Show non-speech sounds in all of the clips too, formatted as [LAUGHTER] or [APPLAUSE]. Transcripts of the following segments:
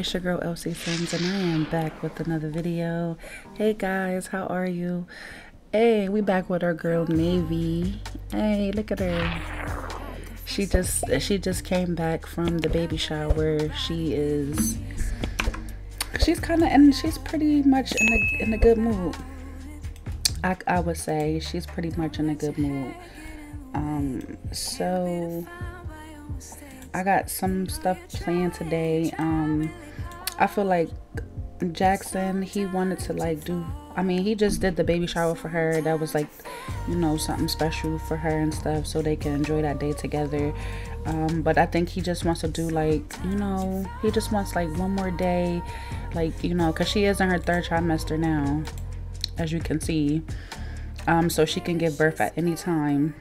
it's your girl LC Sims, and I am back with another video. Hey guys, how are you? Hey, we back with our girl Navy. Hey, look at her. She just she just came back from the baby shower. She is she's kind of and she's pretty much in a in a good mood. I I would say she's pretty much in a good mood. Um, so I got some stuff planned today. Um, I feel like Jaxen, he wanted to like do, I mean, he just did the baby shower for her. That was like, you know, something special for her and stuff so they can enjoy that day together. Um, but I think he just wants to do like, you know, he just wants like one more day, like, you know, because she is in her third trimester now, as you can see. Um, so she can give birth at any time.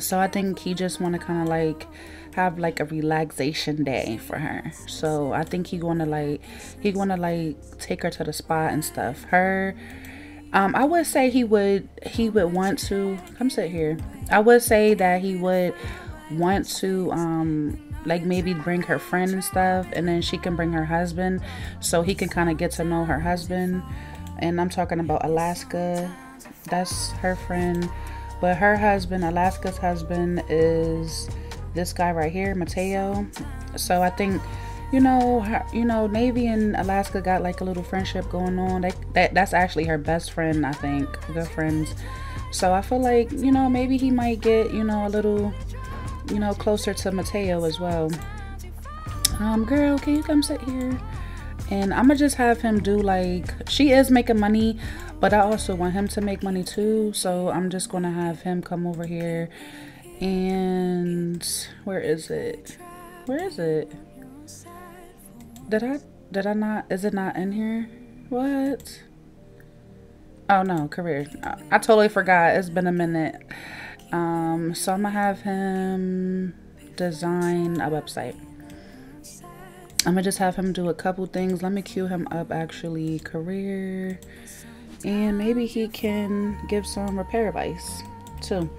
So I think he just want to kind of like, have like a relaxation day for her. So I think he gonna like he gonna like take her to the spot and stuff. Her um I would say he would he would want to come sit here. I would say that he would want to um like maybe bring her friend and stuff and then she can bring her husband so he can kind of get to know her husband. And I'm talking about Alaska. That's her friend. But her husband, Alaska's husband, is this guy right here, Mateo. So I think, you know, her, you know, Navy and Alaska got like a little friendship going on. They, that that's actually her best friend, I think. Good friends. So I feel like, you know, maybe he might get, you know, a little, you know, closer to Mateo as well. Um, girl, can you come sit here? And I'm gonna just have him do like she is making money, but I also want him to make money too. So I'm just gonna have him come over here and where is it? Where is it? Did I did I not is it not in here? What? Oh no, career. I, totally forgot. It's been a minute. Um, so I'm gonna have him design a website. I'm gonna just have him do a couple things. Let me cue him up actually. Career. And maybe he can give some repair advice too.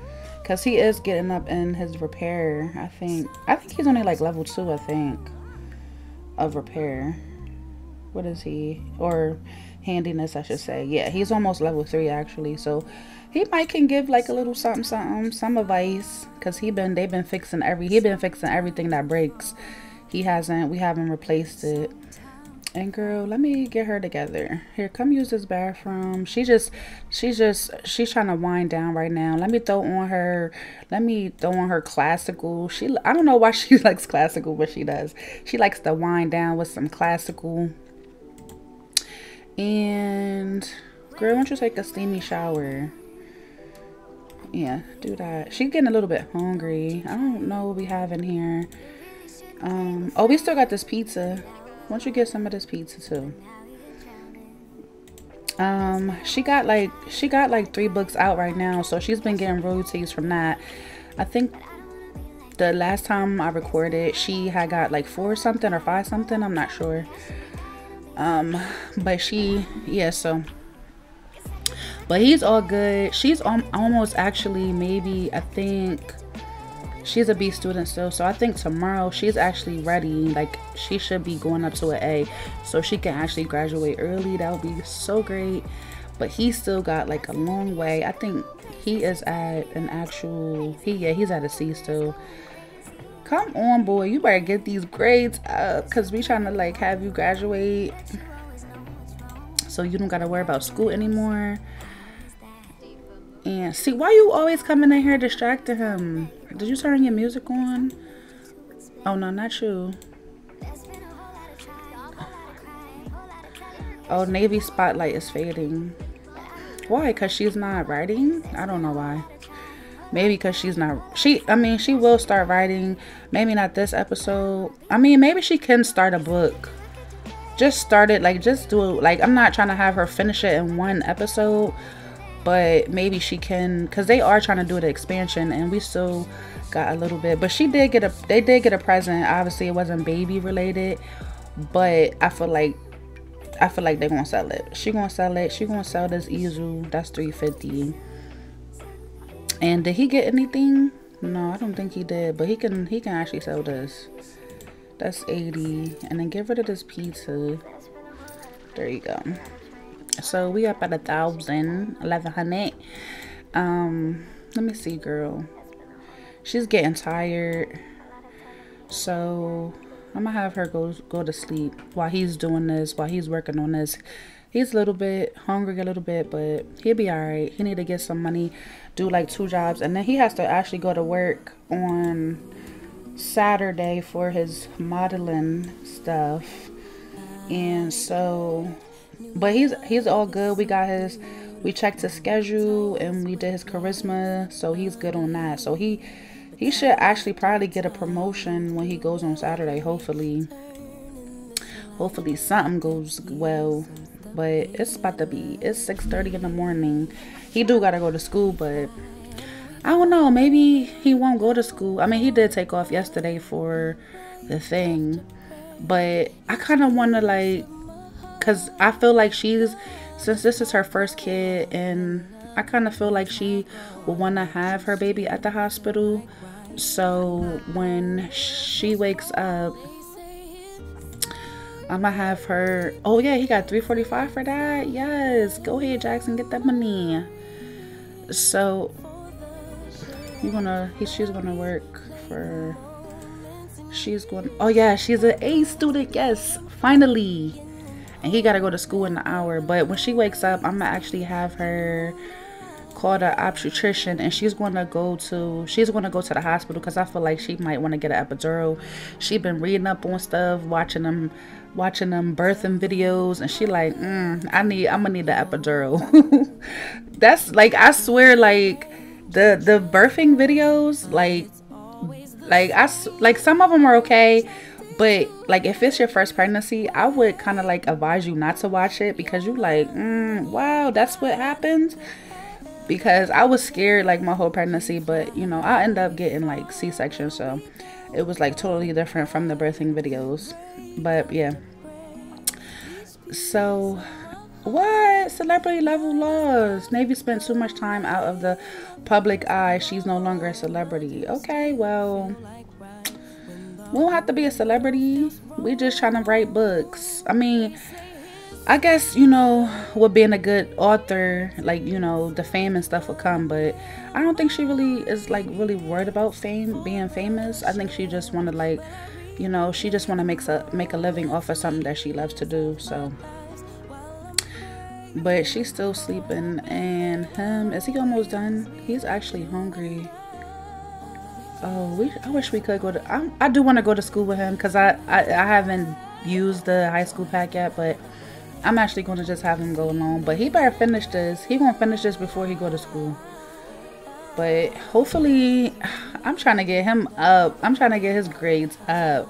Because he is getting up in his repair, I think. I think he's only like level 2, I think, of repair. What is he? Or handiness, I should say. Yeah, he's almost level 3, actually. So he might can give like a little something, something, some advice. Because he been, they've been fixing every, he been fixing everything that breaks. He hasn't, we haven't replaced it. And girl, let me get her together. Here, come use this bathroom. She just, she's just, she's trying to wind down right now. Let me throw on her, let me throw on her classical. She, I don't know why [LAUGHS] she likes classical, but she does. She likes to wind down with some classical. And girl, why don't you take a steamy shower? Yeah, do that. She's getting a little bit hungry. I don't know what we have in here. Um, oh, we still got this pizza. Don't you get some of this pizza too? Um, she got like she got like three books out right now, so she's been getting royalties from that. I think the last time I recorded, she had got like four something or five something. I'm not sure. Um, but she, yeah, so. But he's all good. She's almost actually maybe I think she's a B student still. So I think tomorrow she's actually ready. Like she should be going up to an A. So she can actually graduate early. That would be so great. But he still got like a long way. I think he is at an actual he yeah, he's at a C still. Come on, boy. You better get these grades up. Cause we trying to like have you graduate. So you don't gotta worry about school anymore. And see, why you always coming in here distracting him? Did you turn your music on? Oh, no, not you. Oh, Navy Spotlight is fading. Why? Because she's not writing? I don't know why. Maybe because she's not... She, I mean, she will start writing. Maybe not this episode. I mean, maybe she can start a book. Just start it. Like, just do it. Like, I'm not trying to have her finish it in one episode but maybe she can because they are trying to do the expansion and we still got a little bit but she did get a they did get a present. Obviously it wasn't baby related but i feel like i feel like they're gonna sell it. She gonna sell it. She gonna sell this easel that's 350 and did he get anything? No i don't think he did but he can he can actually sell this. That's 80. And then get rid of this pizza. There you go. So we up at a thousand, eleven hundred. Um, let me see, girl. She's getting tired. So I'm gonna have her go go to sleep while he's doing this, while he's working on this. He's a little bit hungry, a little bit, but he'll be all right. He need to get some money, do like two jobs, and then he has to actually go to work on Saturday for his modeling stuff. And so, but he's he's all good. We got his, we checked his schedule and we did his charisma, so he's good on that. So he he should actually probably get a promotion when he goes on Saturday. Hopefully, hopefully something goes well. But it's about to be it's 6:30 in the morning. He do gotta go to school, but I don't know. Maybe he won't go to school. I mean, he did take off yesterday for the thing, but I kind of want to like, cause I feel like she's since this is her first kid and I kind of feel like she will want to have her baby at the hospital. So when she wakes up, I'm gonna have her. Oh yeah, he got 345 for that. Yes, go ahead, Jaxen, get that money. So you gonna he she's gonna work for. She's going. Oh yeah, she's an A student. Yes, finally. And he gotta go to school in an hour. But when she wakes up, I'm gonna actually have her called an obstetrician and she's going to go to she's going to go to the hospital because i feel like she might want to get an epidural she been reading up on stuff watching them watching them birthing videos and she like mm, i need i'm gonna need the epidural [LAUGHS] that's like i swear like the the birthing videos like like i like some of them are okay but like if it's your first pregnancy i would kind of like advise you not to watch it because you like mm, wow that's what happens because I was scared like my whole pregnancy, but you know, I end up getting like C section, so it was like totally different from the birthing videos. But yeah. So what celebrity level laws? Navy spent too much time out of the public eye. She's no longer a celebrity. Okay, well, we don't have to be a celebrity. We just trying to write books. I mean, I guess, you know, with being a good author, like, you know, the fame and stuff will come, but I don't think she really is like really worried about fame, being famous. I think she just wanna like, you know, she just wanna make a make a living off of something that she loves to do. So but she's still sleeping and him is he almost done? He's actually hungry. Oh, we I wish we could go to I, I do want to go to school with him because I, I I haven't used the high school pack yet, but I'm actually going to just have him go alone. But he better finish this. He gonna finish this before he go to school. But hopefully, I'm trying to get him up. I'm trying to get his grades up.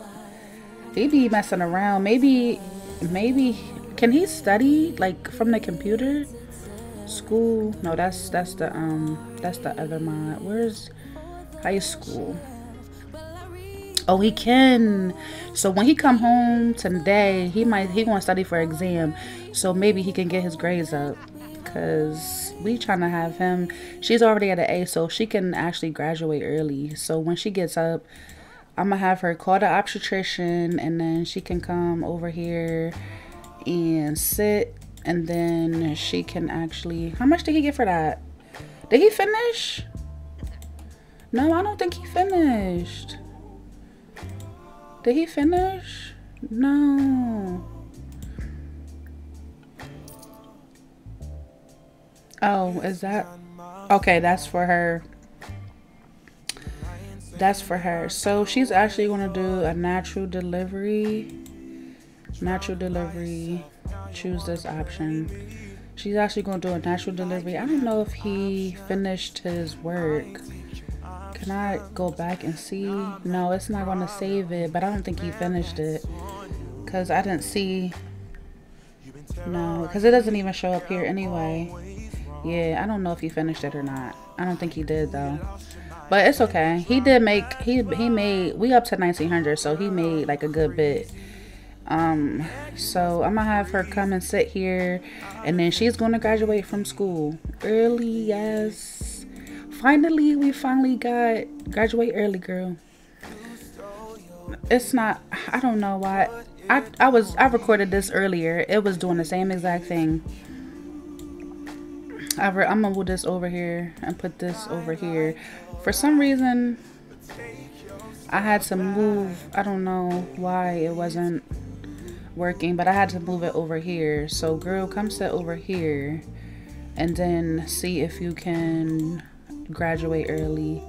He be messing around. Maybe, maybe, can he study like from the computer? School? No, that's that's the um that's the other mod. Where's high school? Oh, he can. So when he come home today, he might he gonna study for exam. So maybe he can get his grades up. Cause we trying to have him. She's already at an A, so she can actually graduate early. So when she gets up, I'm gonna have her call the obstetrician, and then she can come over here and sit, and then she can actually. How much did he get for that? Did he finish? No, I don't think he finished. Did he finish? No. Oh, is that? Okay, that's for her. That's for her. So she's actually going to do a natural delivery. Natural delivery. Choose this option. She's actually going to do a natural delivery. I don't know if he finished his work. Can I go back and see? No, it's not going to save it, but I don't think he finished it. Because I didn't see... No, because it doesn't even show up here anyway. Yeah, I don't know if he finished it or not. I don't think he did, though. But it's okay. He did make... He, he made... We up to 1900, so he made, like, a good bit. Um, so I'm gonna have her come and sit here, and then she's gonna graduate from school early, yes finally, we finally got graduate early, girl. it's not I don't know why. I I was I recorded this earlier. It was doing the same exact thing. I am gonna move this over here and put this over here. For some reason, I had to move. I don't know why it wasn't working, but I had to move it over here. So, girl, come sit over here and then see if you can graduate early.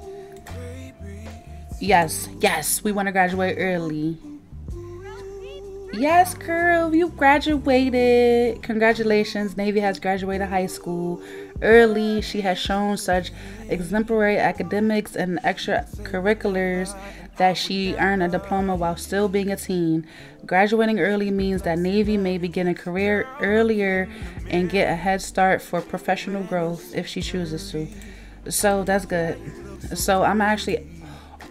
Yes, yes, we want to graduate early. Yes, girl, you graduated. Congratulations. Navy has graduated high school early. She has shown such exemplary academics and extracurriculars that she earned a diploma while still being a teen. Graduating early means that Navy may begin a career earlier and get a head start for professional growth if she chooses to. So that's good. So I'm actually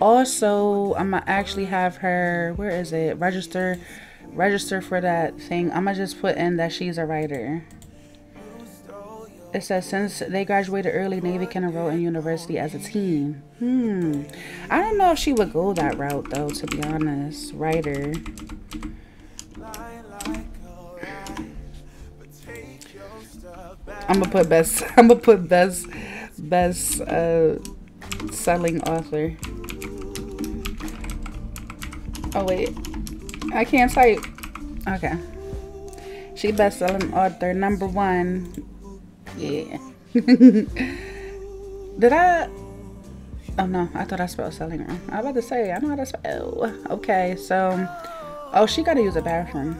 also I'm gonna actually have her where is it register register for that thing. I'm gonna just put in that she's a writer. It says since they graduated early, Navy can enroll in university as a teen. Hmm. I don't know if she would go that route though, to be honest. Writer. I'm gonna put best. [LAUGHS] I'm gonna put best, best uh, selling author. Oh wait, I can't type. Okay. She best selling author number one yeah. [LAUGHS] Did I? Oh no, I thought I spelled selling wrong. I was about to say, I know how to spell. Okay, so, oh, she got to use a bathroom.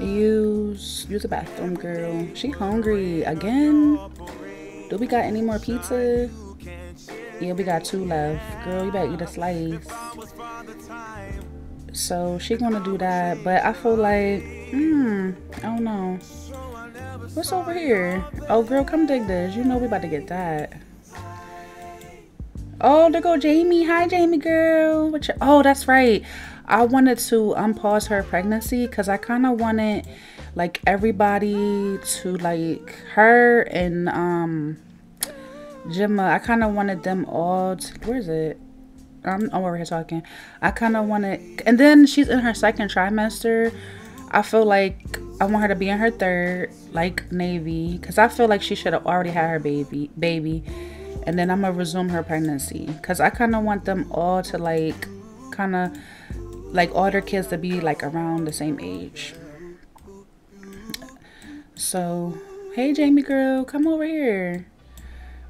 Use, use the bathroom, girl. She hungry again. Do we got any more pizza? Yeah, we got two left. Girl, you better eat a slice. So she gonna do that, but I feel like, hmm, I don't know. What's over here? Oh, girl, come dig this. You know we about to get that. Oh, there go Jamie. Hi, Jamie girl. What your, oh, that's right. I wanted to unpause her pregnancy because I kind of wanted like everybody to like her and um Gemma. I kind of wanted them all. To, where is it? I'm, I'm over here talking. I kind of wanted, and then she's in her second trimester. I feel like I want her to be in her third, like Navy, because I feel like she should have already had her baby, baby, and then I'm gonna resume her pregnancy, because I kind of want them all to like, kind of, like their kids to be like around the same age. So, hey Jamie girl, come over here.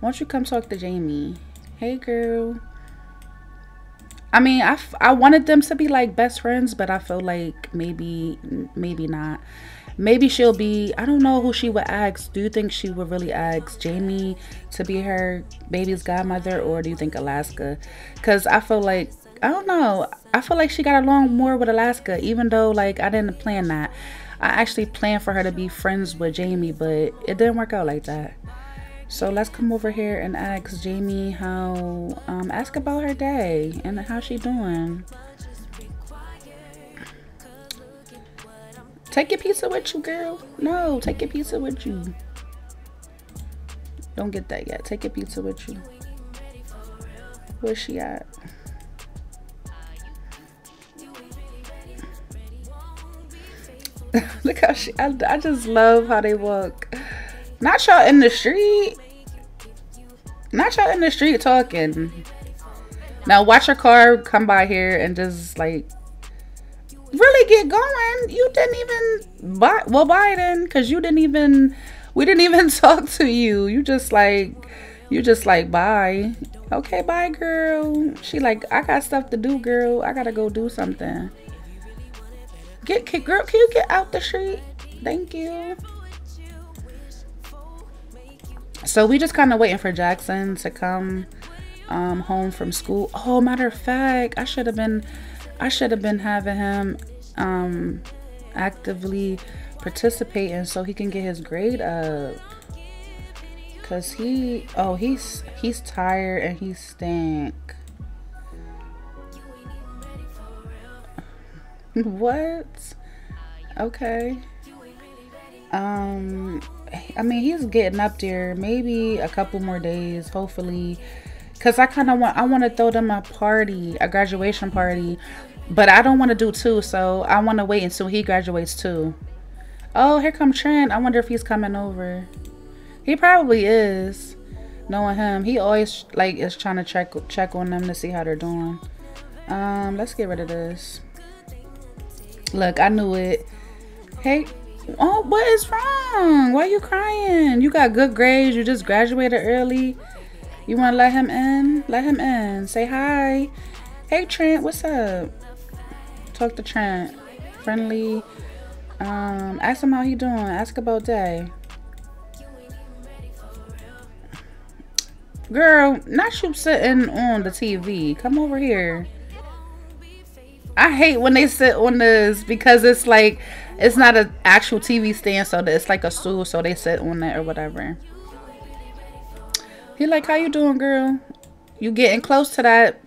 Why don't you come talk to Jamie? Hey girl. I mean, I, I wanted them to be like best friends, but I feel like maybe, maybe not. Maybe she'll be, I don't know who she would ask. Do you think she would really ask Jamie to be her baby's godmother or do you think Alaska? Because I feel like, I don't know. I feel like she got along more with Alaska, even though like I didn't plan that. I actually planned for her to be friends with Jamie, but it didn't work out like that. So let's come over here and ask Jamie how, um, ask about her day and how she doing. Take your pizza with you, girl. No, take your pizza with you. Don't get that yet. Take your pizza with you. Where's she at? [LAUGHS] Look how she, I, I just love how they walk. Not y'all in the street. Not y'all in the street talking. Now watch your car come by here and just like really get going. You didn't even buy well Biden because you didn't even we didn't even [LAUGHS] talk to you. You just like you just like bye. Okay, bye girl. She like I got stuff to do, girl. I gotta go do something. Get girl, can you get out the street? Thank you. So we just kind of waiting for Jaxen to come um, home from school. Oh, matter of fact, I should have been, I should have been having him um, actively participating so he can get his grade up. Cause he, oh, he's he's tired and he stink. [LAUGHS] what? Okay. Um, I mean, he's getting up there. Maybe a couple more days. Hopefully, Cause I kind of want I want to throw them a party, a graduation party, but I don't want to do two. So I want to wait until he graduates too. Oh, here comes Trent. I wonder if he's coming over. He probably is. Knowing him, he always like is trying to check check on them to see how they're doing. Um, let's get rid of this. Look, I knew it. Hey, oh, what is wrong? Why are you crying? You got good grades. You just graduated early. You want to let him in? Let him in. Say hi. Hey, Trent, what's up? Talk to Trent. Friendly. Um, ask him how he doing. Ask about day. Girl, not you sitting on the TV. Come over here. I hate when they sit on this because it's like it's not an actual TV stand, so it's like a stool, so they sit on it or whatever. He like, how you doing, girl? You getting close to that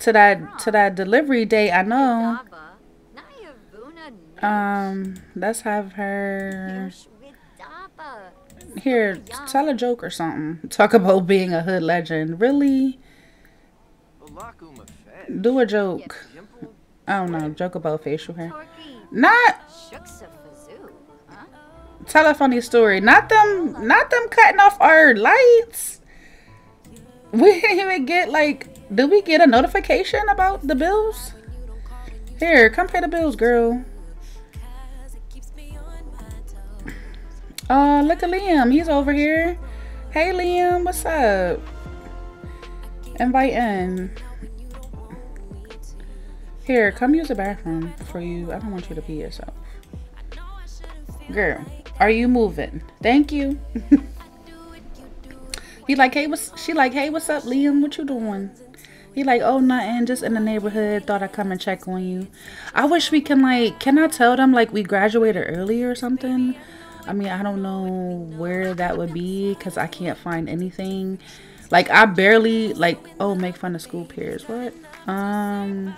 to that to that delivery date? I know. Um, let's have her here. Tell a joke or something. Talk about being a hood legend. Really? Do a joke. I don't know. Joke about facial hair. Not. Tell a funny story. Not them. Not them cutting off our lights. [LAUGHS] We didn't even get like. Did we get a notification about the bills? Here, come pay the bills, girl. Oh, uh, look at Liam. He's over here. Hey, Liam. What's up? Invite in. Here, come use the bathroom for you. I don't want you to pee yourself. Girl, are you moving? Thank you. [LAUGHS] he like, hey, what's she like, hey, what's up, Liam? What you doing? He like, oh, nothing, just in the neighborhood. Thought I'd come and check on you. I wish we can like, can I tell them like we graduated early or something? I mean, I don't know where that would be because I can't find anything. Like I barely like, oh, make fun of school peers. What? Um,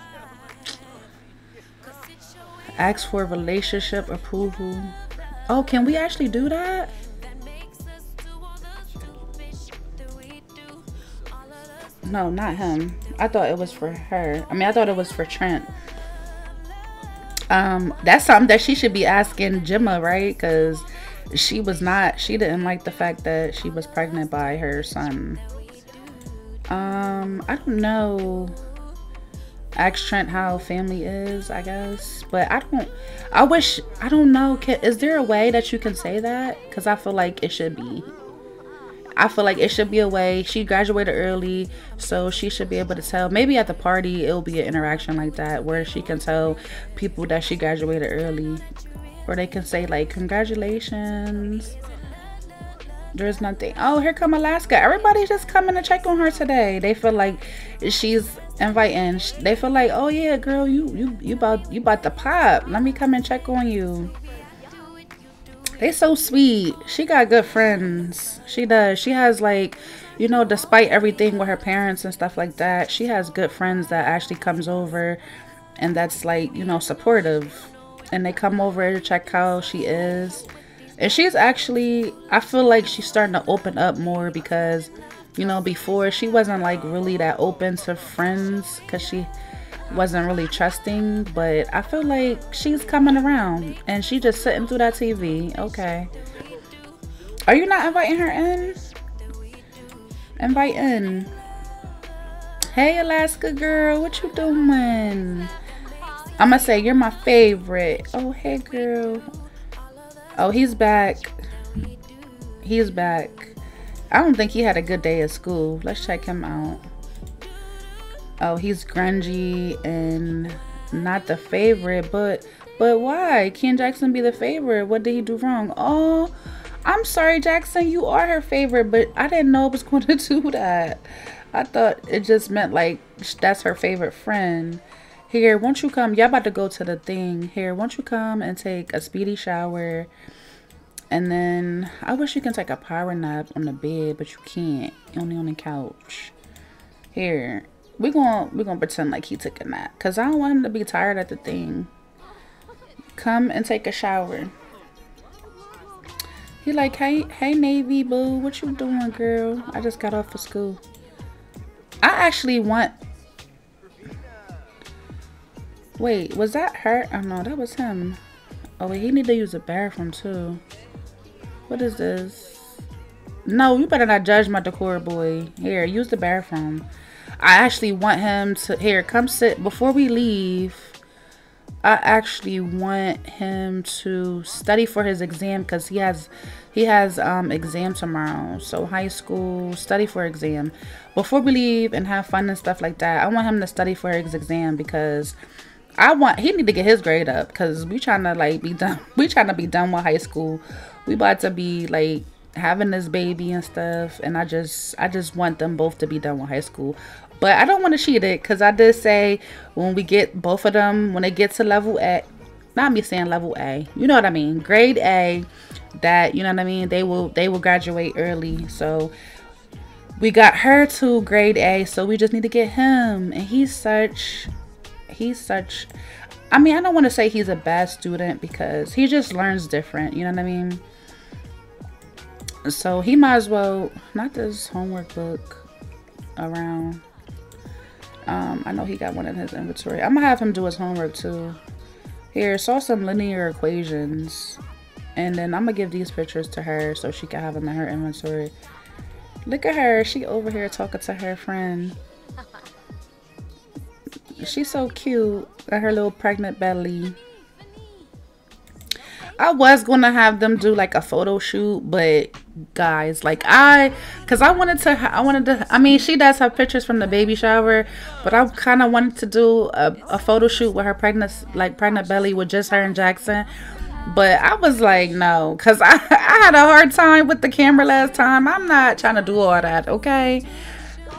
Ask for relationship approval. Oh, can we actually do that? No, not him. I thought it was for her. I mean, I thought it was for Trent. Um, that's something that she should be asking Gemma, right? Because she was not, she didn't like the fact that she was pregnant by her son. Um, I don't know ask Trent how family is, I guess. But I don't, I wish, I don't know. Can, is there a way that you can say that? Because I feel like it should be. I feel like it should be a way. She graduated early, so she should be able to tell. Maybe at the party, it'll be an interaction like that where she can tell people that she graduated early. Or they can say, like, congratulations. There's nothing. Oh, here come Alaska. Everybody's just coming to check on her today. They feel like she's inviting. They feel like, oh yeah, girl, you you you about you about to pop. Let me come and check on you. They so sweet. She got good friends. She does. She has like, you know, despite everything with her parents and stuff like that, she has good friends that actually comes over and that's like, you know, supportive. And they come over to check how she is. And she's actually I feel like she's starting to open up more because you know before she wasn't like really that open to friends because she wasn't really trusting but i feel like she's coming around and she just sitting through that tv okay. Are you not inviting her in? Invite in. Hey alaska girl what you doing? I'm gonna say you're my favorite. Oh hey girl. Oh he's back. He's back I don't think he had a good day at school. Let's check him out. Oh, he's grungy and not the favorite, but but why? Can Jaxen be the favorite? What did he do wrong? Oh, I'm sorry, Jaxen. You are her favorite, but I didn't know it was [LAUGHS] going to do that. I thought it just meant like that's her favorite friend. Here, won't you come? Y'all about to go to the thing. Here, won't you come and take a speedy shower? And then I wish you can take a power nap on the bed, but you can't. Only on the couch. Here, we're gonna we're gonna pretend like he took a nap, cause I don't want him to be tired at the thing. Come and take a shower. He like, hey, hey, Navy boo, what you doing, girl? I just got off of school. I actually want Wait, was that her? Oh no, that was him. Oh wait, he need to use the bathroom too. What is this? No, you better not judge my decor boy. Here, use the bathroom. I actually want him to here come sit before we leave. I actually want him to study for his exam because he has he has um exam tomorrow. So high school study for exam. Before we leave and have fun and stuff like that, I want him to study for his exam because I want he need to get his grade up because we trying to like be done. [LAUGHS] We trying to be done with high school. We about to be like having this baby and stuff and I just I just want them both to be done with high school but I don't want to cheat it because I did say when we get both of them, when they get to level A, not me saying level A, you know what I mean, grade A, that, you know what I mean, they will, they will graduate early. So we got her to grade A, so we just need to get him. And he's such, he's such, I mean, I don't want to say he's a bad student because he just learns different, you know what I mean? So he might as well, not this homework book around um, I know he got one in his inventory. I'm gonna have him do his homework too. Here, saw some linear equations. And then I'm gonna give these pictures to her so she can have them in her inventory. Look at her, she over here talking to her friend. [LAUGHS] She's so cute. Got her little pregnant belly. I was gonna have them do like a photo shoot, but guys, like I, cause I wanted to, I wanted to. I mean, she does have pictures from the baby shower, but I kind of wanted to do a, a photo shoot with her pregnant, like pregnant belly with just her and Jaxen. But I was like, no, cause I, I had a hard time with the camera last time. I'm not trying to do all that, okay?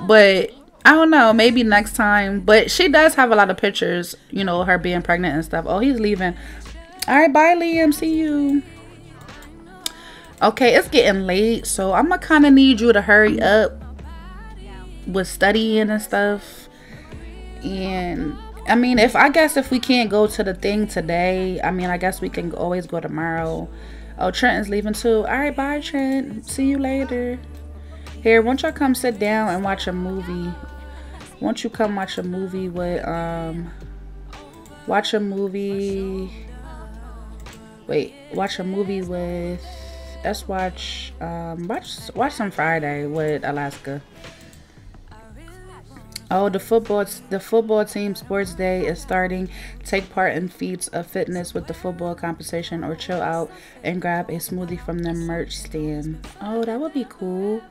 But I don't know, maybe next time. But she does have a lot of pictures, you know, her being pregnant and stuff. Oh, he's leaving. All right, bye, Liam. See you. Okay, it's getting late, so I'm gonna kind of need you to hurry up with studying and stuff. And I mean, if I guess if we can't go to the thing today, I mean, I guess we can always go tomorrow. Oh, Trenton's leaving too. All right, bye, Trent. See you later. Here, won't y'all come sit down and watch a movie? Won't you come watch a movie with um? Watch a movie wait watch a movie with let's watch um watch watch some friday with alaska Oh, the football the football team sports day is starting. Take part in feats of fitness with the football competition or chill out and grab a smoothie from the merch stand. Oh, that would be cool.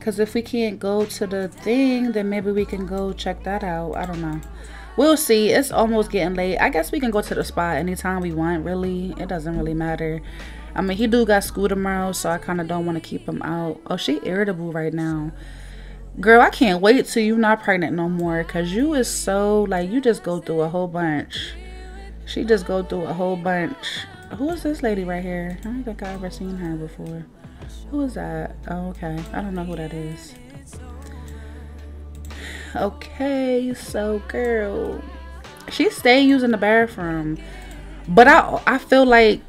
Cause if we can't go to the thing, then maybe we can go check that out. I don't know we'll see. It's almost getting late. I guess we can go to the spot anytime we want really. It doesn't really matter. I mean he do got school tomorrow so i kind of don't want to keep him out. Oh she irritable right now. Girl i can't wait till you not pregnant no more because you is so like you just go through a whole bunch. She just go through a whole bunch. Who is this lady right here? I don't think i ever seen her before. Who is that? Oh okay. I don't know who that is Okay, so girl, she stay using the bathroom, but I I feel like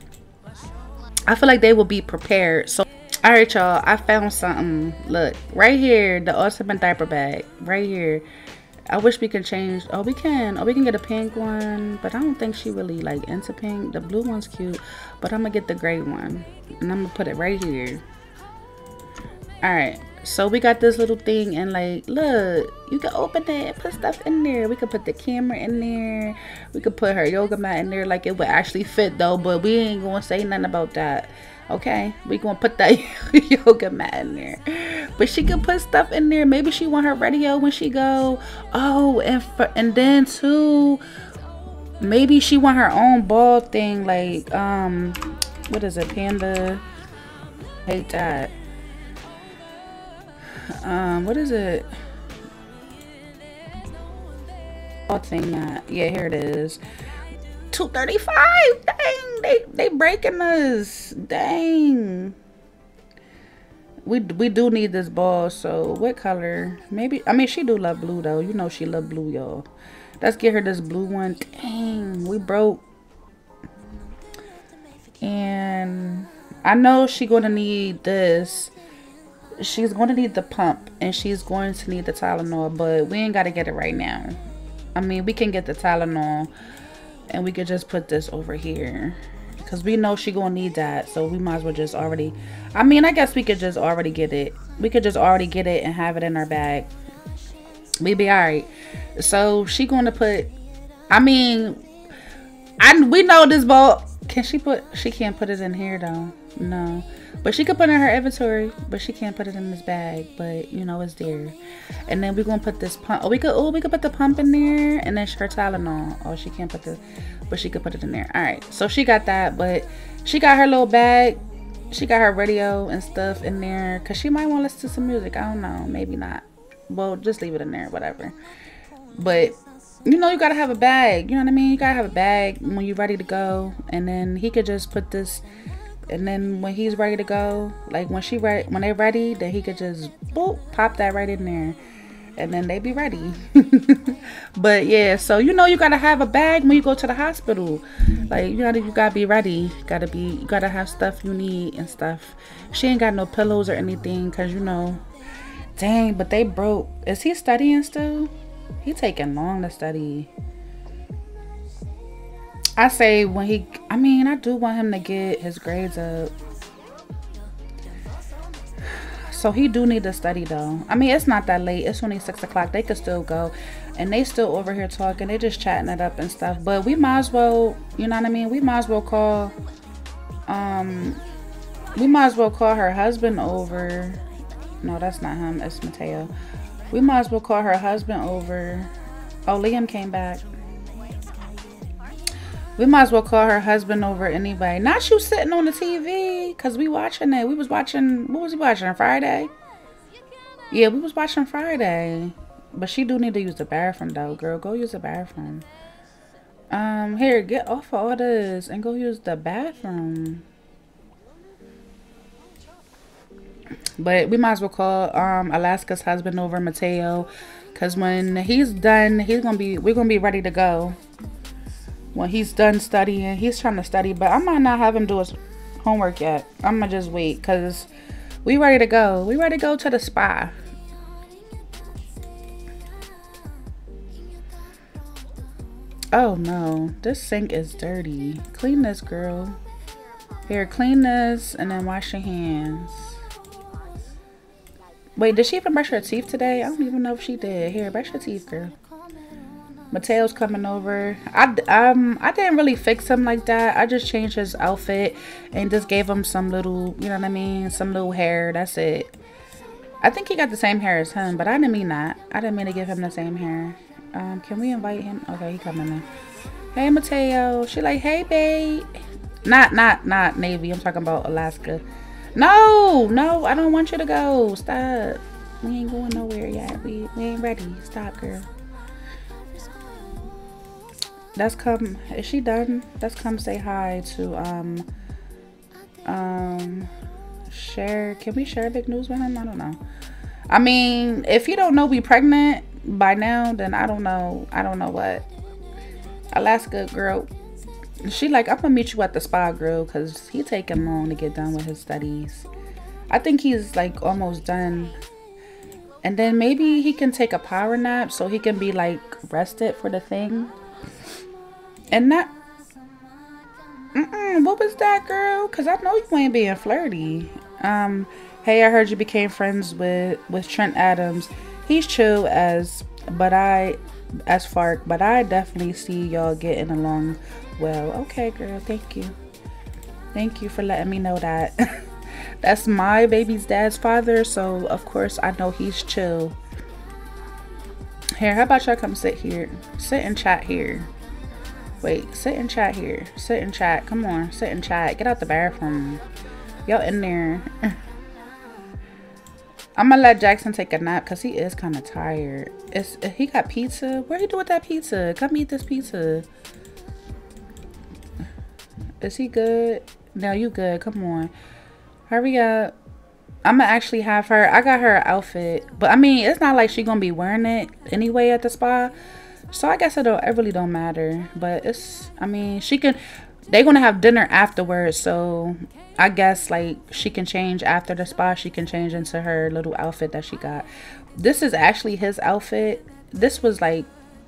I feel like they will be prepared. So, all right, y'all, I found something. Look right here, the ultimate diaper bag right here. I wish we could change. Oh, we can. Oh, we can get a pink one, but I don't think she really like into pink. The blue one's cute, but I'm gonna get the gray one, and I'm gonna put it right here. All right so we got this little thing and like look you can open it and put stuff in there. We could put the camera in there. We could put her yoga mat in there. Like it would actually fit though but we ain't gonna say nothing about that okay? We gonna put that [LAUGHS] yoga mat in there. But she could put stuff in there. Maybe she want her radio when she go. Oh and for, and then too maybe she want her own ball thing like um what is it panda? Hate that um, what is it? What thing that. Yeah, here it is. 235. Dang, they they breaking us. Dang. We we do need this ball. So what color? Maybe. I mean, she do love blue though. You know she love blue, y'all. Let's get her this blue one. Dang, we broke. And I know she gonna need this she's going to need the pump and she's going to need the Tylenol, but we ain't got to get it right now. I mean, we can get the Tylenol and we could just put this over here. Because we know she gonna need that so we might as well just already i mean i guess we could just already get it. We could just already get it and have it in our bag. We be all right so she gonna put i mean i we know this bowl can she put she can't put it in here though no. But she could put in her inventory but she can't put it in this bag but you know it's there. And then we're gonna put this pump oh we could oh we could put the pump in there and then her tylenol. Oh she can't put the but she could put it in there. All right so she got that but she got her little bag. She got her radio and stuff in there because she might want to listen to some music. I don't know maybe not. Well just leave it in there whatever. But you know you gotta have a bag you know what i mean? You gotta have a bag when you're ready to go and then he could just put this and then when he's ready to go like when she ready when they're ready then he could just boop pop that right in there. And then they be ready. [LAUGHS] But yeah so you know you gotta have a bag when you go to the hospital. Like you gotta you gotta be ready. Gotta be you gotta have stuff you need and stuff. She ain't got no pillows or anything because you know dang but they broke. Is he studying still? He taking long to study. I say when he, I mean, I do want him to get his grades up. So he do need to study though. I mean, it's not that late. It's only six o'clock. They could still go, and they still over here talking. They just chatting it up and stuff. But we might as well, you know what I mean? We might as well call. Um, we might as well call her husband over. No, that's not him. It's Mateo. We might as well call her husband over. Oh, Liam came back. We might as well call her husband over anybody. Not you sitting on the TV, cause we watching it. We was watching. What was he watching? Friday. Yeah, we was watching Friday. But she do need to use the bathroom though, girl. Go use the bathroom. Um, here, get off of all this and go use the bathroom. But we might as well call um Alaska's husband over, Mateo, cause when he's done, he's gonna be we're gonna be ready to go when he's done studying. He's trying to study, but I might not have him do his homework yet. I'm gonna just wait because we ready to go. We ready to go to the spa. Oh no, this sink is dirty. Clean this, girl. Here, clean this and then wash your hands. Wait, did she even brush her teeth today? I don't even know if she did. Here, brush your teeth, girl. Mateo's coming over. I um I didn't really fix him like that. I just changed his outfit and just gave him some little, you know what I mean, some little hair. That's it. I think he got the same hair as him, but I didn't mean that. I didn't mean to give him the same hair. Um, can we invite him? Okay, he coming in. Hey Mateo. She like, hey babe. Not not not Navy. I'm talking about Alaska. No, no, I don't want you to go. Stop. We ain't going nowhere yet. We we ain't ready. Stop, girl. Let's come. Is she done? Let's come say hi to um um share. Can we share big news with him? I don't know. I mean, if you don't know we pregnant by now, then I don't know. I don't know what. Alaska girl, she like I'm gonna meet you at the spa, girl, cause he taking long to get done with his studies. I think he's like almost done. And then maybe he can take a power nap so he can be like rested for the thing. And that. Mm-mm, what was that, girl? Cause I know you ain't being flirty. Um, hey, I heard you became friends with with Trent Adams. He's chill as, but I, as far, but I definitely see y'all getting along well. Okay, girl. Thank you. Thank you for letting me know that. [LAUGHS] That's my baby's dad's father, so of course I know he's chill. Here, how about y'all come sit here? Sit and chat here. Wait, sit and chat here. Sit and chat. Come on, sit and chat. Get out the bathroom. Y'all in there. [LAUGHS] I'm gonna let Jaxen take a nap because he is kind of tired. Is he got pizza? Where he do with that pizza? Come eat this pizza. Is he good? No, you good. Come on. Hurry up. I'm gonna actually have her. I got her outfit, but I mean, it's not like she gonna be wearing it anyway at the spa. So I guess it don't it really don't matter. But it's I mean she can they're gonna have dinner afterwards, so I guess like she can change after the spa. She can change into her little outfit that she got. This is actually his outfit. This was like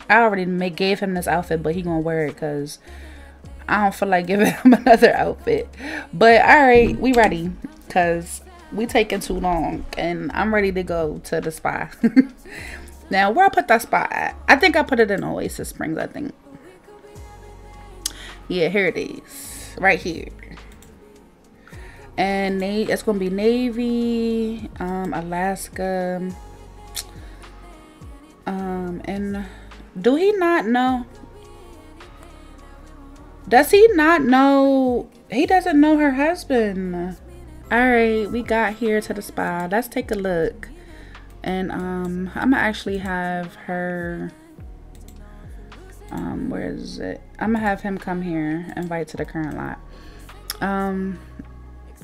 I already make, gave him this outfit, but he gonna wear it because I don't feel like [LAUGHS] giving him another outfit. But all right, we ready because we taking too long, and I'm ready to go to the spa. [LAUGHS] now, where I put that spot at? I think I put it in Oasis Springs. I think. Yeah, here it is, right here. And it's gonna be Navy, um, Alaska, um, and do he not know? Does he not know? He doesn't know her husband. All right, we got here to the spa. Let's take a look. And um, I'm gonna actually have her. Um, where is it? I'm gonna have him come here, invite to the current lot. Um,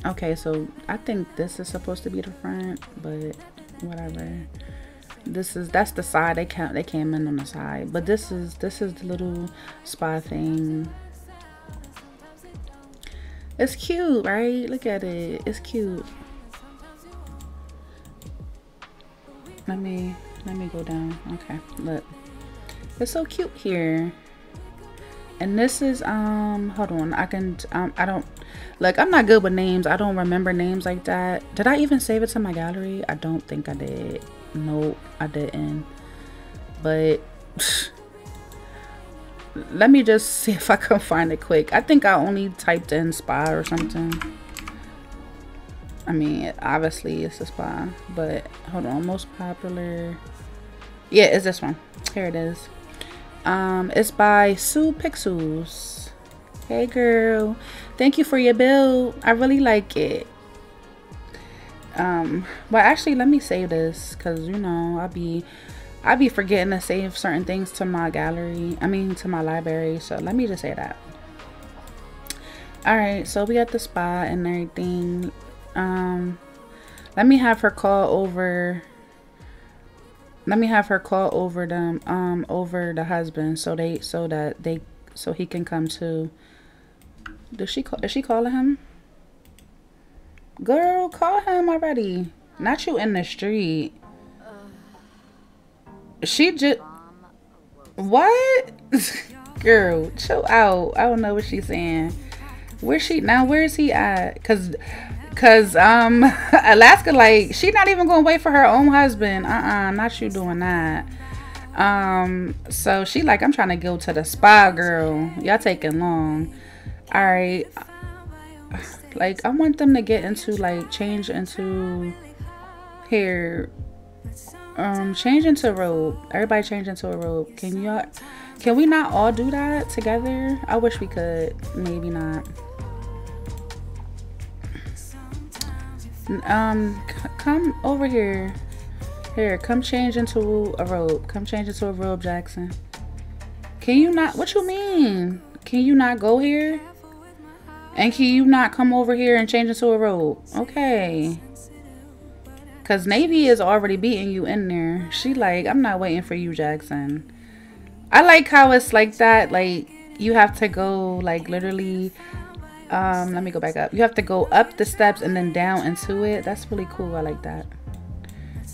okay, so I think this is supposed to be the front, but whatever this is that's the side they they came in on the side but this is this is the little spa thing it's cute right look at it it's cute let me let me go down. Okay look. It's so cute here. And this is um hold on. I can um i don't like i'm not good with names. I don't remember names like that. Did i even save it to my gallery? I don't think i did. Nope, I didn't. But [SIGHS] let me just see [LAUGHS] if I can find it quick. I think I only typed in spa or something. I mean, obviously it's a spa, but hold on, most popular. Yeah, it's this one. Here it is. Um, it's by Sue Pixels. Hey girl, thank you for your bill. I really like it um but actually let me save this because you know i'll be i'll be forgetting to save certain things to my gallery i mean to my library so let me just say that all right so we got the spa and everything um let me have her call over let me have her call over them um over the husband so they so that they so he can come to does she call is she calling him Girl, call him already. Not you in the street. She just... What? [LAUGHS] Girl, chill out. I don't know what she's saying. Where's she... Now, where's he at? Because... Cause um [LAUGHS] Alaska like she not even gonna wait for her own husband. Uh-uh, not you doing that. Um so she like I'm trying to go to the spa girl. Y'all taking long. Alright. Like I want them to get into like change into hair. Um, change into a robe. Everybody change into a robe. Can y'all Can we not all do that together? I wish we could. Maybe not. Um, come over here. Here, come change into a robe. Come change into a robe, Jaxen. Can you not? What you mean? Can you not go here? And can you not come over here and change into a robe? Okay. Because Navy is already beating you in there. She like, I'm not waiting for you, Jaxen. I like how it's like that. Like, you have to go, like, literally... Um, let me go back up. You have to go up the steps and then down into it. That's really cool. I like that.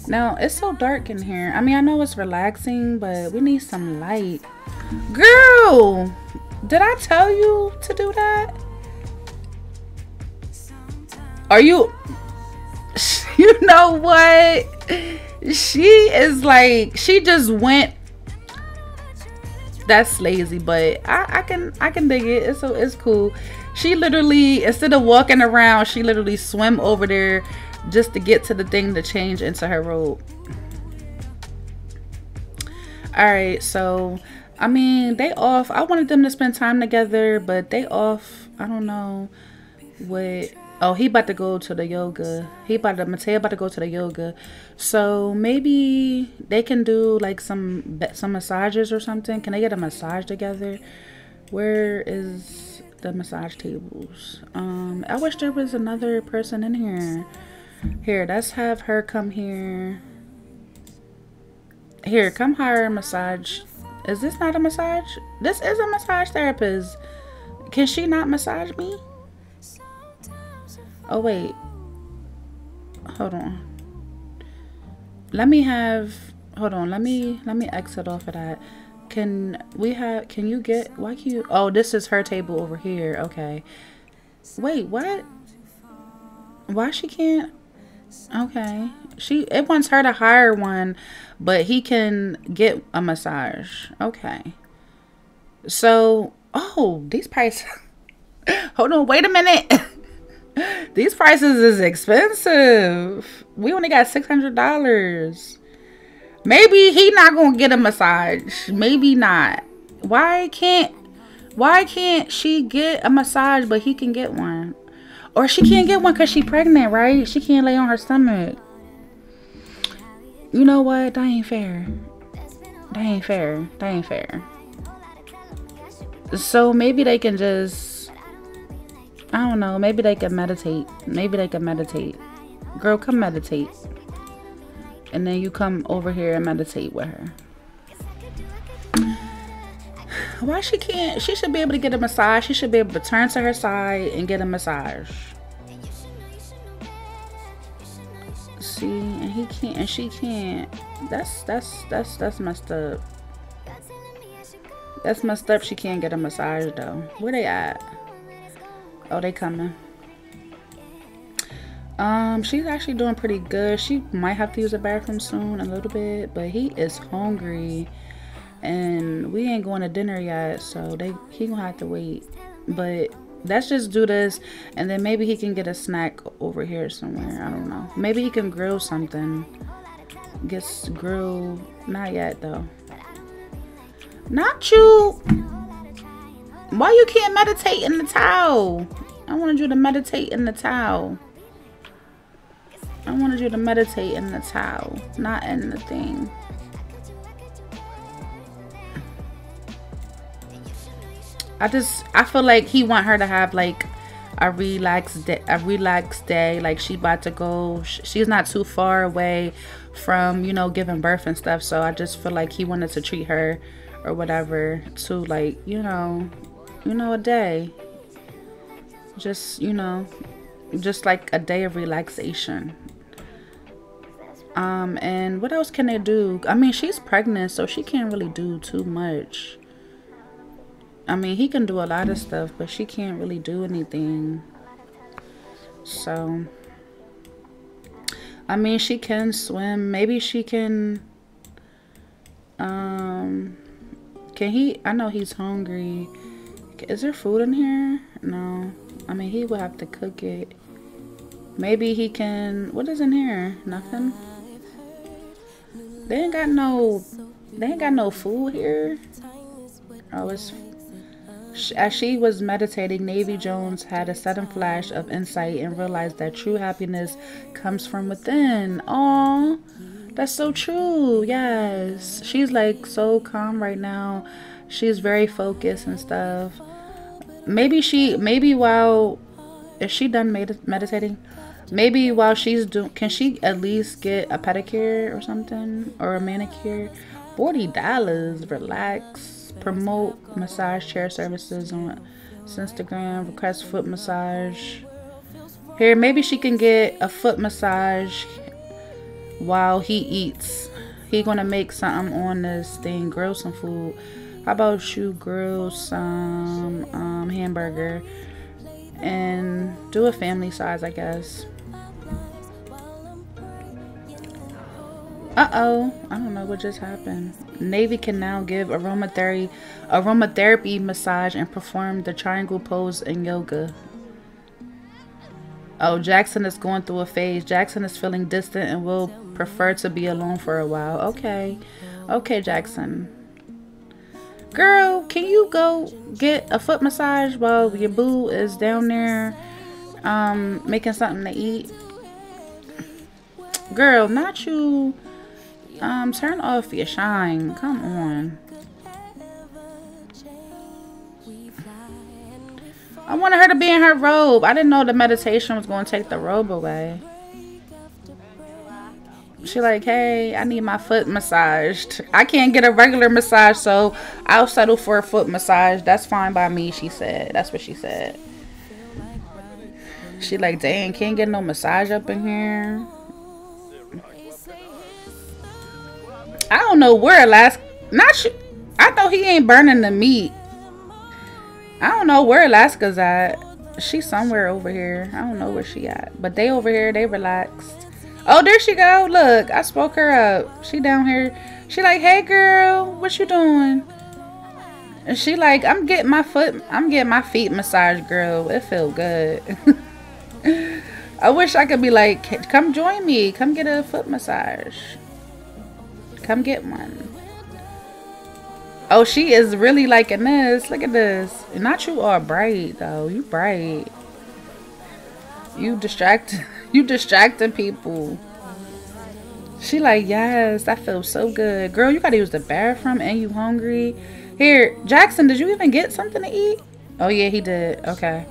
Now, it's so dark in here. I mean, I know it's relaxing, but we need some light. Girl! Did I tell you to do that? Are you [LAUGHS] you know what? She is like she just went that's lazy, but I, I can I can dig it. It's so it's cool. She literally instead of walking around, she literally swim over there just to get to the thing to change into her robe. Alright, so I mean they off. I wanted them to spend time together, but they off. I don't know what Oh, he about to go to the yoga. He about to Mateo about to go to the yoga. So maybe they can do like some some massages or something. Can they get a massage together? Where is the massage tables? Um, I wish there was another person in here. Here, let's have her come here. Here, come hire a massage. Is this not a massage? This is a massage therapist. Can she not massage me? Oh, wait. Hold on. Let me have... Hold on. Let me let me exit off of that. Can we have... Can you get... Why can you... Oh, this is her table over here. Okay. Wait, what? Why she can't... Okay. She it wants her to hire one, but he can get a massage. Okay. So, oh, these prices. [LAUGHS] Hold on, wait a minute. [LAUGHS] [LAUGHS] these prices is expensive. We only got $600. Maybe he not going to get a massage. Maybe not. Why can't why can't she get a massage but he can get one? Or she can't get one cuz she pregnant, right? She can't lay on her stomach. You know what? That ain't fair. That ain't fair. That ain't fair. So maybe they can just I don't know, maybe they can meditate. Maybe they can meditate. Girl, come meditate. And then you come over here and meditate with her. Why she can't? She should be able to get a massage. She should be able to turn to her side and get a massage. See, and he can't, and she can't. That's that's that's that's messed up. That's messed up. She can't get a massage though. Where they at? Oh, they coming. Um, she's actually doing pretty good. She might have to use the bathroom soon, a little bit, but he is hungry, and we ain't going to dinner yet, so they he gonna have to wait. But let's just do this, and then maybe he can get a snack over here somewhere. I don't know. Maybe he can grill something. Gets grill. Not yet though. Not you. Why you can't meditate in the towel? I wanted you to meditate in the towel. I wanted you to meditate in the towel, not in the thing. I just I feel like he want her to have like a relaxed day, a relaxed day. Like she about to go. She's not too far away from you know giving birth and stuff. So I just feel like he wanted to treat her or whatever to like you know, you know a day. Just you know, just like a day of relaxation. Um, and what else can they do? I mean, she's pregnant, so she can't really do too much. I mean, he can do a lot of stuff, but she can't really do anything. So, I mean, she can swim. Maybe she can, um, can he, I know he's hungry. Is there food in here? No. I mean, he would have to cook it. Maybe he can, what is in here? Nothing? They ain't got no, they ain't got no food here. Oh, it's, as she was meditating, Navy Jones had a sudden flash of insight and realized that true happiness comes from within. Oh, that's so true. Yes. She's like so calm right now. She's very focused and stuff. Maybe she, maybe while, is she done med meditating? Maybe while she's doing, can she at least get a pedicure or something? Or a manicure? $40. Relax. Promote massage chair services on Instagram. Request foot massage. Here, maybe she can get a foot massage while he eats. He gonna make something on this thing. Grill some food. How about you grill some um, hamburger and do a family size, I guess. Uh-oh. I don't know what just happened. Navy can now give aromatherapy, aromatherapy massage and perform the triangle pose in yoga. Oh, Jaxen is going through a phase. Jaxen is feeling distant and will prefer to be alone for a while. Okay. Okay, Jaxen. Girl, can you go get a foot massage while your boo is down there um, making something to eat? Girl, not you um, turn off your shine. Come on. I wanted her to be in her robe. I didn't know the meditation was going to take the robe away. She like, hey, I need my foot massaged. I can't get a regular massage, so I'll settle for a foot massage. That's fine by me, she said. That's what she said. She like, dang, can't get no massage up in here. I don't know where Alaska. Not. I know he ain't burning the meat. I don't know where Alaska's at. She's somewhere over here. I don't know where she at. But they over here, they relaxed. Oh, there she go. Look, I spoke her up. She down here. She like, hey girl, what you doing? And she like, I'm getting my foot, I'm getting my feet massaged, girl. It feel good. [LAUGHS] I wish I could be like, come join me. Come get a foot massage. Come get one. Oh, she is really liking this. Look at this. Not you are bright though. You bright. You distract. [LAUGHS] You distracting people. She like, yes, that feels so good. Girl, you gotta use the bathroom and you hungry. Here, Jaxen, did you even get something to eat? Oh yeah, he did. Okay.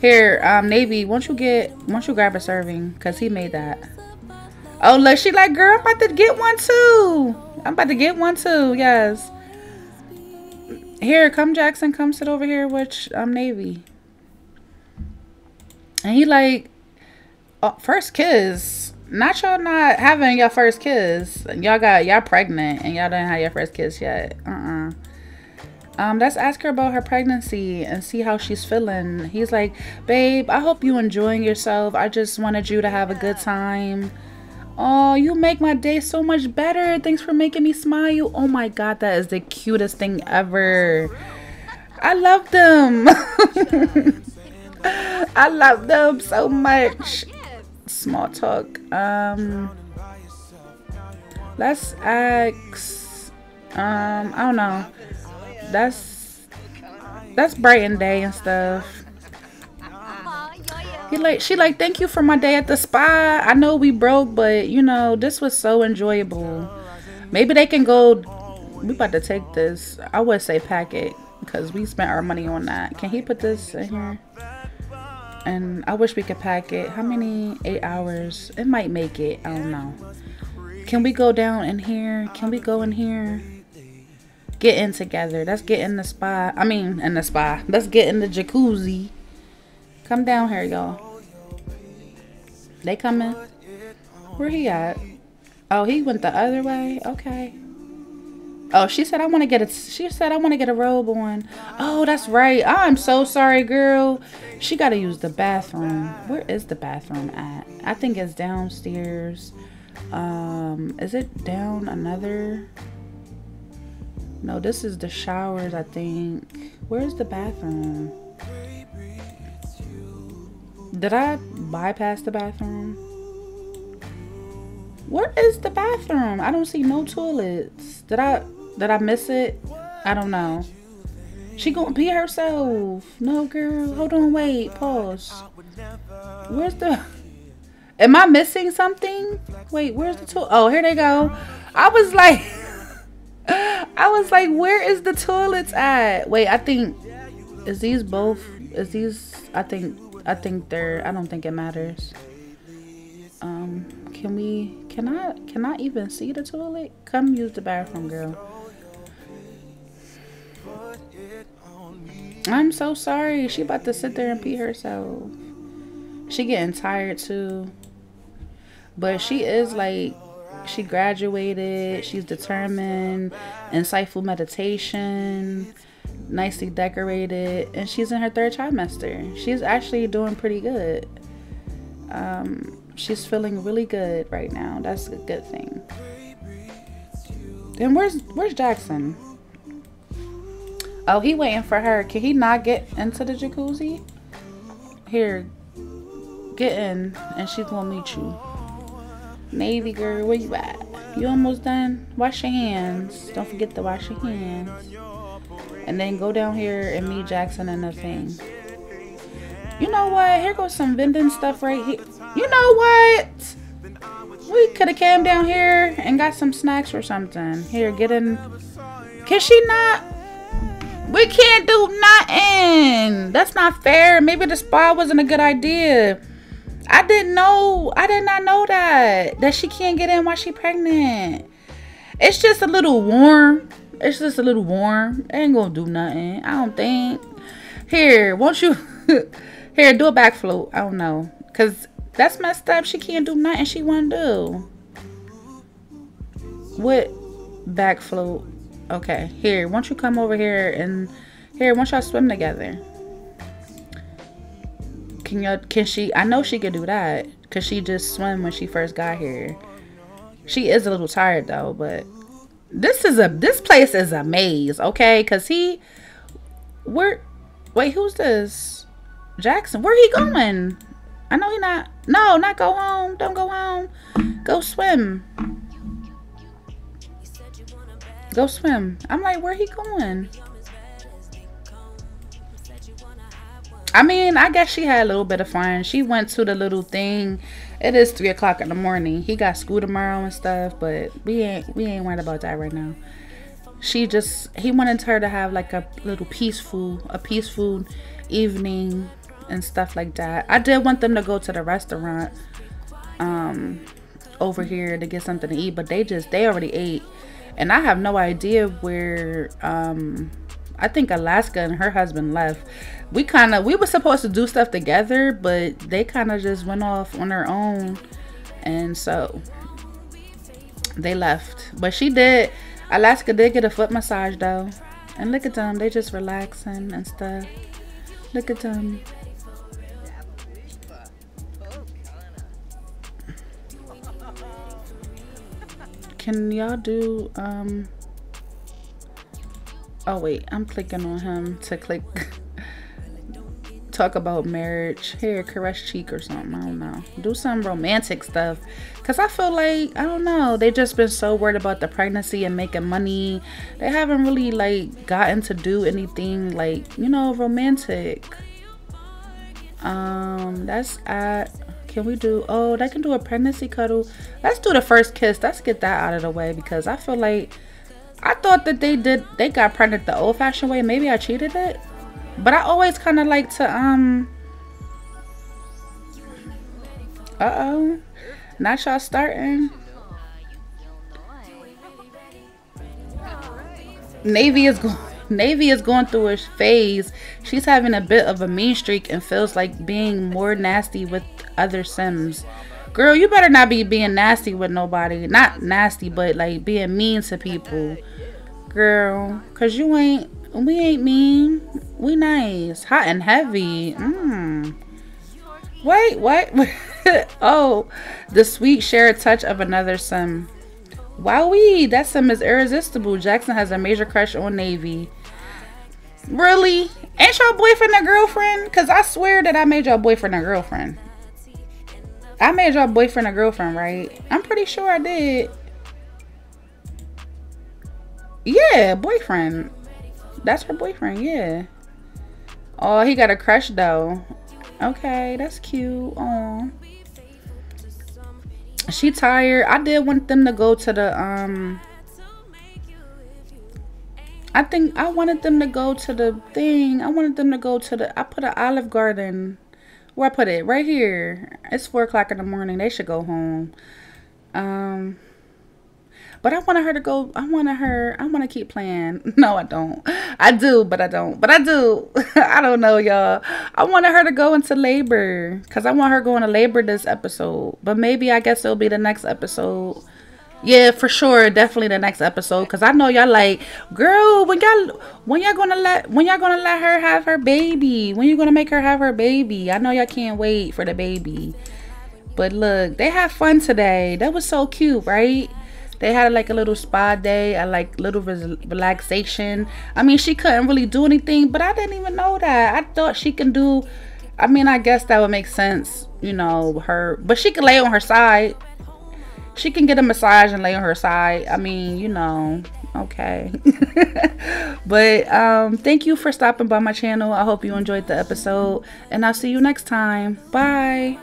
Here, um, Navy, won't you get, won't you grab a serving? Cause he made that. Oh look, she like, girl, I'm about to get one too. I'm about to get one too. Yes. Here, come Jaxen, come sit over here with um Navy. And he like, oh, first kiss. Not y'all not having your first kiss. Y'all got y'all pregnant and y'all didn't have your first kiss yet. Uh-uh. Um, let's ask her about her pregnancy and see how she's feeling. He's like, babe, I hope you enjoying yourself. I just wanted you to have a good time. Oh, you make my day so much better. Thanks for making me smile. Oh my god, that is the cutest thing ever. I love them. [LAUGHS] I love them so much. Small talk. Um let's ask um I don't know. That's that's Brighton Day and stuff. He like she like thank you for my day at the spa. I know we broke, but you know this was so enjoyable. Maybe they can go. We about to take this. I would say pack it because we spent our money on that. Can he put this in here? And I wish we could pack it. How many? Eight hours. It might make it. I don't know. Can we go down in here? Can we go in here? Get in together. Let's get in the spa. I mean, in the spa. Let's get in the jacuzzi. Come down here, y'all. They coming? Where he at? Oh, he went the other way? Okay. Oh, she said I want to get a. She said I want to get a robe on. Oh, that's right. I'm so sorry, girl. She got to use the bathroom. Where is the bathroom at? I think it's downstairs. Um, is it down another? No, this is the showers. I think. Where's the bathroom? Did I bypass the bathroom? Where is the bathroom? I don't see no toilets. Did I did I miss it? I don't know. She gonna pee herself. No girl. Hold on, wait, pause. Where's the [LAUGHS] Am I missing something? Wait, where's the toilet? Oh, here they go. I was like [LAUGHS] I was like, where is the toilets at? Wait, I think is these both is these I think I think they're I don't think it matters. Um can we can I can I even see the toilet? Come use the bathroom, girl. I'm so sorry. She about to sit there and pee herself. She getting tired too. But she is like she graduated. She's determined. Insightful meditation nicely decorated, and she's in her third trimester. She's actually doing pretty good. Um, she's feeling really good right now. That's a good thing. Then where's where's Jaxen? Oh, he waiting for her. Can he not get into the jacuzzi? Here, get in, and she's gonna meet you. Navy girl, where you at? You almost done? Wash your hands. Don't forget to wash your hands and then go down here and meet Jaxen and the thing. You know what? Here goes some vending stuff right here. You know what? We could have came down here and got some snacks or something. Here, get in. Can she not? We can't do nothing. That's not fair. Maybe the spa wasn't a good idea. I didn't know. I did not know that. That she can't get in while she pregnant. It's just a little warm. It's just a little warm. It ain't gonna do nothing. I don't think. Here, won't you? [LAUGHS] Here, do a back float. I don't know. Because that's messed up. She can't do nothing she want to do. What back float? Okay, here. Why don't you come over here and... Here, why don't y'all swim together? Can you can she I know she could do that because she just swam when she first got here. She is a little tired though, but this is a this place is a maze, okay? Cause he where wait, who's this? Jaxen, where he going? I know he not no, not go home. Don't go home. Go swim. Go swim. I'm like, where he going? I mean, I guess she had a little bit of fun. She went to the little thing. It is three o'clock in the morning. He got school tomorrow and stuff, but we ain't we ain't worried about that right now. She just he wanted her to have like a little peaceful a peaceful evening and stuff like that. I did want them to go to the restaurant um over here to get something to eat, but they just they already ate. And I have no idea where um I think Alaska and her husband left. We kind of we were supposed to do stuff together, but they kind of just went off on their own, and so they left. But she did. Alaska did get a foot massage though, and look at them. They just relaxing and stuff. Look at them. Can y'all do um oh wait i'm clicking on him to click [LAUGHS] talk about marriage here caress cheek or something i don't know. Do some romantic stuff. Because i feel like i don't know they just been so worried about the pregnancy and making money. They haven't really like gotten to do anything like you know romantic. Um that's at can we do oh they can do a pregnancy cuddle let's do the first kiss let's get that out of the way because i feel like I thought that they did they got pregnant the old fashioned way. Maybe I cheated it. But I always kinda like to um Uh oh. Not y'all starting. Navy is going Navy is going through a phase. She's having a bit of a mean streak and feels like being more nasty with other Sims. Girl, you better not be being nasty with nobody. Not nasty, but like being mean to people. Girl, cause you ain't we ain't mean. We nice. Hot and heavy. Mmm. Wait, what? [LAUGHS] oh, the sweet shared touch of another sim. Wowee, that sim is irresistible. Jaxen has a major crush on Navy. Really? Ain't your boyfriend a girlfriend? Cause I swear that I made your boyfriend a girlfriend. I made your boyfriend a girlfriend, right? I'm pretty sure I did. Yeah, boyfriend. That's her boyfriend, yeah. Oh, he got a crush though. Okay, that's cute. Oh. She tired. I did want them to go to the um I think I wanted them to go to the thing. I wanted them to go to the I put an Olive Garden where I put it? Right here. It's 4 o'clock in the morning. They should go home. Um, but I wanted her to go. I wanted her. I want to keep playing. [LAUGHS] No, I don't. I do, but I don't. But I do. [LAUGHS] I don't know, y'all. I wanted her to go into labor because I want her going to labor this episode. But maybe I guess it'll be the next episode. Yeah, for sure, definitely the next episode. Cause I know y'all like, girl, when y'all when y'all gonna let when y'all gonna let her have her baby? When you gonna make her have her baby? I know y'all can't wait for the baby. But look, they had fun today. That was so cute, right? They had like a little spa day, a like little relaxation. I mean, she couldn't really do anything, but I didn't even know that. I thought she can do. I mean, I guess that would make sense, you know, her. But she could lay on her side she can get a massage and lay on her side. I mean, you know, okay. [LAUGHS] but um, thank you for stopping by my channel. I hope you enjoyed the episode, and I'll see you next time. Bye.